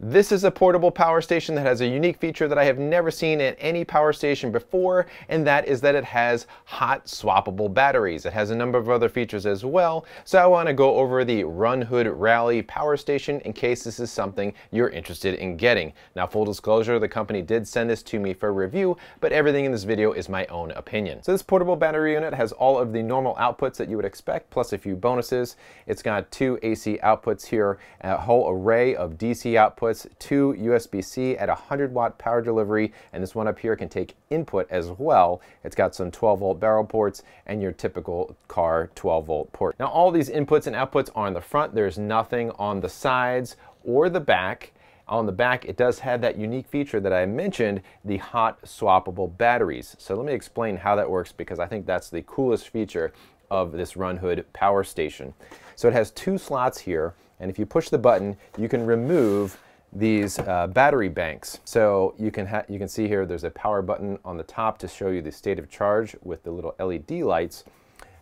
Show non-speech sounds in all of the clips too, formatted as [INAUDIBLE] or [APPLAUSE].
This is a portable power station that has a unique feature that I have never seen in any power station before, and that is that it has hot swappable batteries. It has a number of other features as well, so I want to go over the Runhood Rallye power station in case this is something you're interested in getting. Now, full disclosure, the company did send this to me for review, but everything in this video is my own opinion. So this portable battery unit has all of the normal outputs that you would expect, plus a few bonuses. It's got two AC outputs here, a whole array of DC outputs outputs, two USB-C at 100 watt power delivery, and this one up here can take input as well. It's got some 12 volt barrel ports and your typical car 12 volt port. Now all these inputs and outputs are on the front. There's nothing on the sides or the back. On the back, it does have that unique feature that I mentioned, the hot swappable batteries. So let me explain how that works because I think that's the coolest feature of this Runhood power station. So it has two slots here, and if you push the button, you can remove these uh, battery banks. So you can, you can see here there's a power button on the top to show you the state of charge with the little LED lights.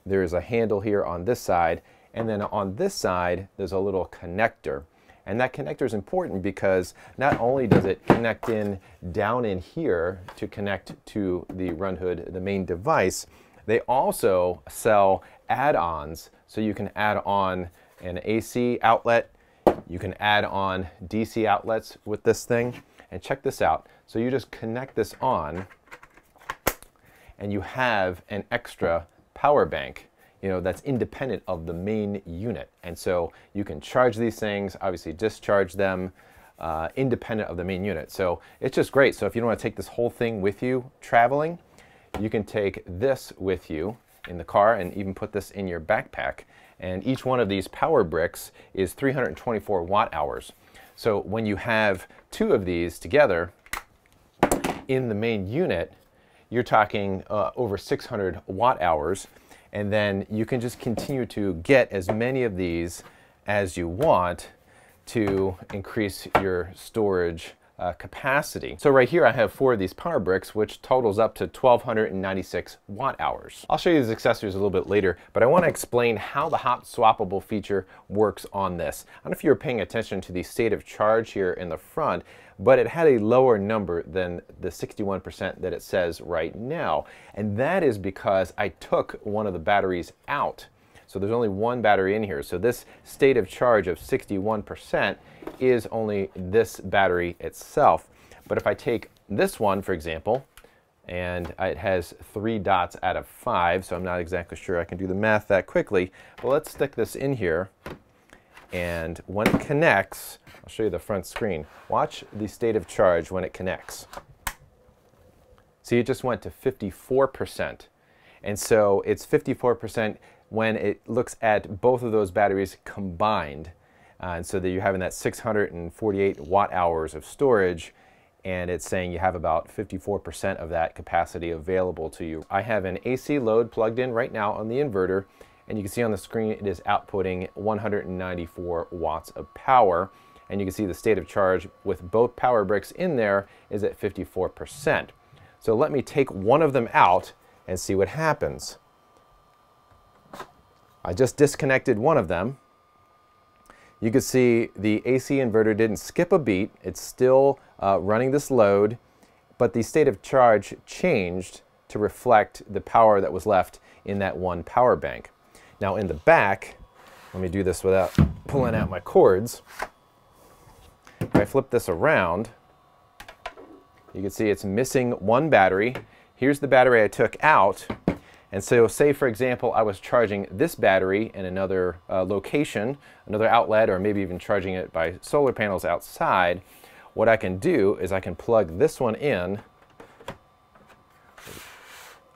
There's a handle here on this side and then on this side there's a little connector. And that connector is important because not only does it connect in down in here to connect to the Runhood, the main device, they also sell add-ons so you can add on an AC outlet you can add on DC outlets with this thing. And check this out. So you just connect this on and you have an extra power bank you know, that's independent of the main unit. And so you can charge these things, obviously discharge them uh, independent of the main unit. So it's just great. So if you don't want to take this whole thing with you traveling, you can take this with you in the car and even put this in your backpack and each one of these power bricks is 324 watt hours. So when you have two of these together in the main unit, you're talking uh, over 600 watt hours, and then you can just continue to get as many of these as you want to increase your storage uh, capacity. So right here I have four of these power bricks which totals up to 1296 watt hours. I'll show you these accessories a little bit later but I want to explain how the hot swappable feature works on this. I don't know if you were paying attention to the state of charge here in the front but it had a lower number than the 61% that it says right now and that is because I took one of the batteries out so there's only one battery in here. So this state of charge of 61% is only this battery itself. But if I take this one, for example, and it has three dots out of five, so I'm not exactly sure I can do the math that quickly. But let's stick this in here. And when it connects, I'll show you the front screen. Watch the state of charge when it connects. See, it just went to 54%. And so it's 54% when it looks at both of those batteries combined. Uh, and so that you're having that 648 watt hours of storage and it's saying you have about 54% of that capacity available to you. I have an AC load plugged in right now on the inverter and you can see on the screen it is outputting 194 watts of power and you can see the state of charge with both power bricks in there is at 54%. So let me take one of them out and see what happens. I just disconnected one of them. You can see the AC inverter didn't skip a beat. It's still uh, running this load, but the state of charge changed to reflect the power that was left in that one power bank. Now in the back, let me do this without pulling out my cords. If I flip this around, you can see it's missing one battery. Here's the battery I took out and so say, for example, I was charging this battery in another uh, location, another outlet, or maybe even charging it by solar panels outside. What I can do is I can plug this one in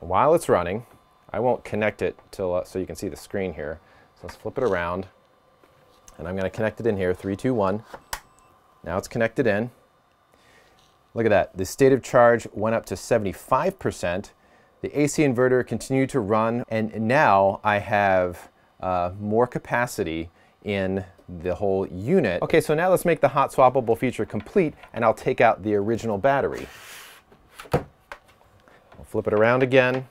while it's running. I won't connect it till uh, so you can see the screen here. So let's flip it around. And I'm going to connect it in here, 3, 2, 1. Now it's connected in. Look at that. The state of charge went up to 75%. The AC inverter continued to run and now I have uh, more capacity in the whole unit. Okay, so now let's make the hot swappable feature complete and I'll take out the original battery. I'll flip it around again.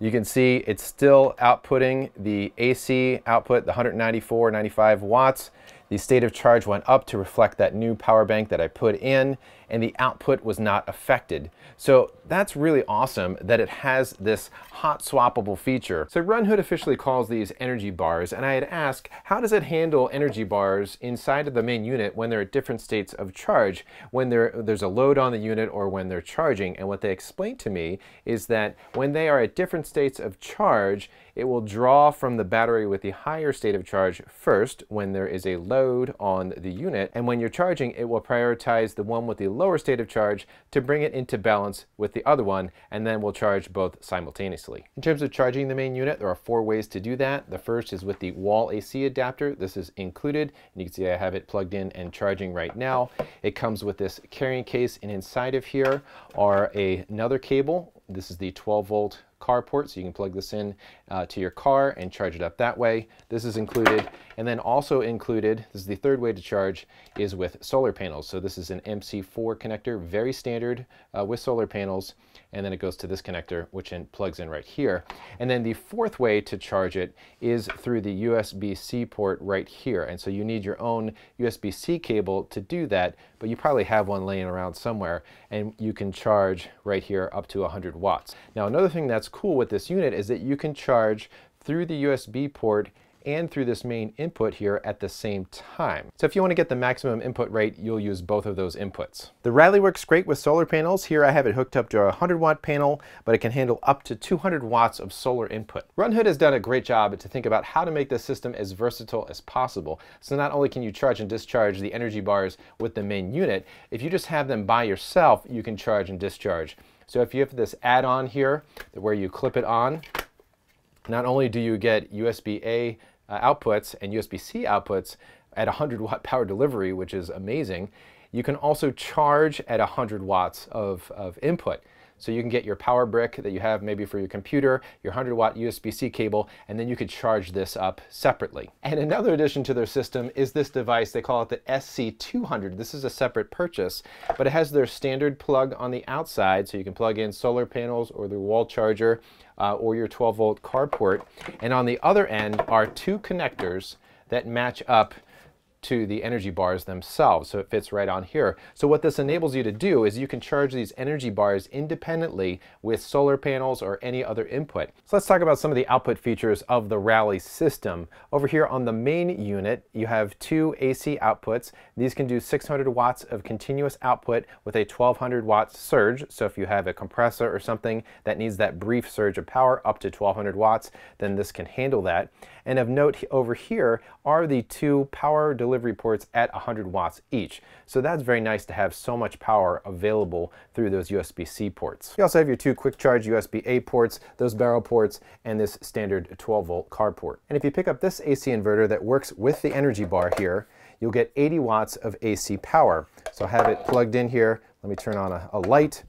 You can see it's still outputting the AC output, the 194, 95 watts. The state of charge went up to reflect that new power bank that I put in and the output was not affected. So that's really awesome that it has this hot swappable feature. So Runhood officially calls these energy bars and I had asked how does it handle energy bars inside of the main unit when they're at different states of charge, when there's a load on the unit or when they're charging. And what they explained to me is that when they are at different states of charge, it will draw from the battery with the higher state of charge first when there is a load on the unit. And when you're charging, it will prioritize the one with the lower state of charge to bring it into balance with the other one, and then will charge both simultaneously. In terms of charging the main unit, there are four ways to do that. The first is with the wall AC adapter. This is included, and you can see I have it plugged in and charging right now. It comes with this carrying case, and inside of here are a, another cable. This is the 12 volt car port, so you can plug this in uh, to your car and charge it up that way. This is included. And then also included, this is the third way to charge, is with solar panels. So this is an MC4 connector, very standard uh, with solar panels. And then it goes to this connector, which in, plugs in right here. And then the fourth way to charge it is through the USB-C port right here. And so you need your own USB-C cable to do that, but you probably have one laying around somewhere. And you can charge right here up to 100 watts. Now another thing that's cool with this unit is that you can charge through the USB port and through this main input here at the same time. So if you want to get the maximum input rate, you'll use both of those inputs. The Rallye works great with solar panels. Here I have it hooked up to a 100 watt panel, but it can handle up to 200 watts of solar input. Runhood has done a great job to think about how to make this system as versatile as possible. So not only can you charge and discharge the energy bars with the main unit, if you just have them by yourself, you can charge and discharge. So if you have this add-on here where you clip it on, not only do you get USB-A uh, outputs and USB-C outputs at 100 watt power delivery, which is amazing, you can also charge at 100 watts of, of input. So you can get your power brick that you have maybe for your computer, your 100 watt USB-C cable, and then you could charge this up separately. And another addition to their system is this device. They call it the SC200. This is a separate purchase, but it has their standard plug on the outside, so you can plug in solar panels or the wall charger uh, or your 12 volt car port. And on the other end are two connectors that match up to the energy bars themselves. So it fits right on here. So what this enables you to do is you can charge these energy bars independently with solar panels or any other input. So let's talk about some of the output features of the Rallye system. Over here on the main unit, you have two AC outputs. These can do 600 watts of continuous output with a 1200 watt surge. So if you have a compressor or something that needs that brief surge of power up to 1200 watts, then this can handle that. And of note over here are the two power delivery ports at 100 watts each. So that's very nice to have so much power available through those USB-C ports. You also have your two quick charge USB-A ports, those barrel ports, and this standard 12 volt car port. And if you pick up this AC inverter that works with the energy bar here, you'll get 80 watts of AC power. So I have it plugged in here. Let me turn on a, a light.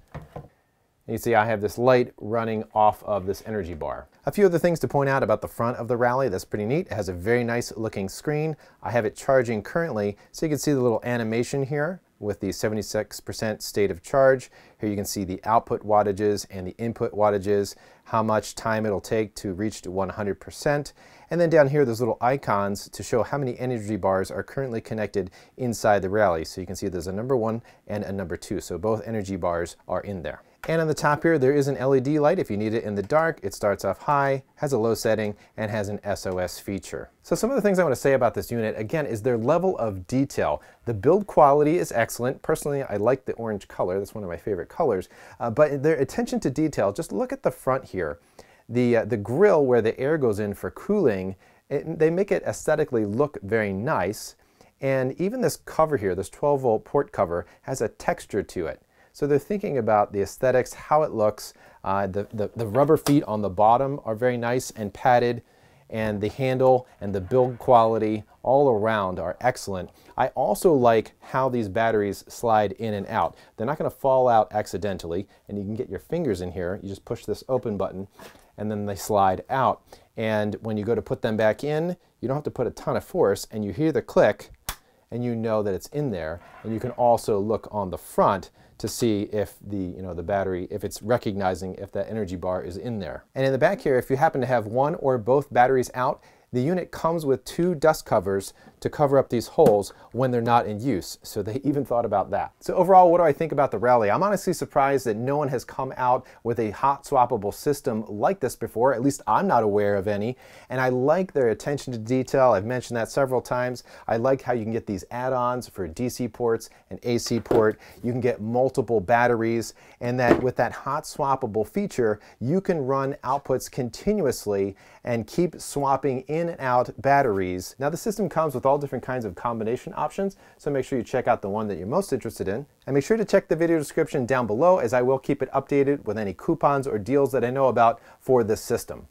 You see I have this light running off of this energy bar. A few other things to point out about the front of the Rallye that's pretty neat. It has a very nice looking screen. I have it charging currently so you can see the little animation here with the 76% state of charge. Here you can see the output wattages and the input wattages, how much time it'll take to reach to 100%. And then down here, there's little icons to show how many energy bars are currently connected inside the Rallye. So you can see there's a number one and a number two. So both energy bars are in there. And on the top here, there is an LED light if you need it in the dark. It starts off high, has a low setting, and has an SOS feature. So some of the things I want to say about this unit, again, is their level of detail. The build quality is excellent. Personally, I like the orange color. That's one of my favorite colors. Uh, but their attention to detail, just look at the front here. The, uh, the grill where the air goes in for cooling, it, they make it aesthetically look very nice. And even this cover here, this 12 volt port cover, has a texture to it. So they're thinking about the aesthetics, how it looks. Uh, the, the, the rubber feet on the bottom are very nice and padded and the handle and the build quality all around are excellent. I also like how these batteries slide in and out. They're not going to fall out accidentally and you can get your fingers in here. You just push this open button and then they slide out. And when you go to put them back in, you don't have to put a ton of force and you hear the click and you know that it's in there. And you can also look on the front to see if the, you know, the battery, if it's recognizing if that energy bar is in there. And in the back here, if you happen to have one or both batteries out, the unit comes with two dust covers to cover up these holes when they're not in use. So they [LAUGHS] even thought about that. So overall, what do I think about the Rallye? I'm honestly surprised that no one has come out with a hot swappable system like this before. At least I'm not aware of any. And I like their attention to detail. I've mentioned that several times. I like how you can get these add-ons for DC ports and AC port. You can get multiple batteries and that with that hot swappable feature, you can run outputs continuously and keep swapping in and out batteries. Now the system comes with all different kinds of combination options, so make sure you check out the one that you're most interested in. And make sure to check the video description down below as I will keep it updated with any coupons or deals that I know about for this system.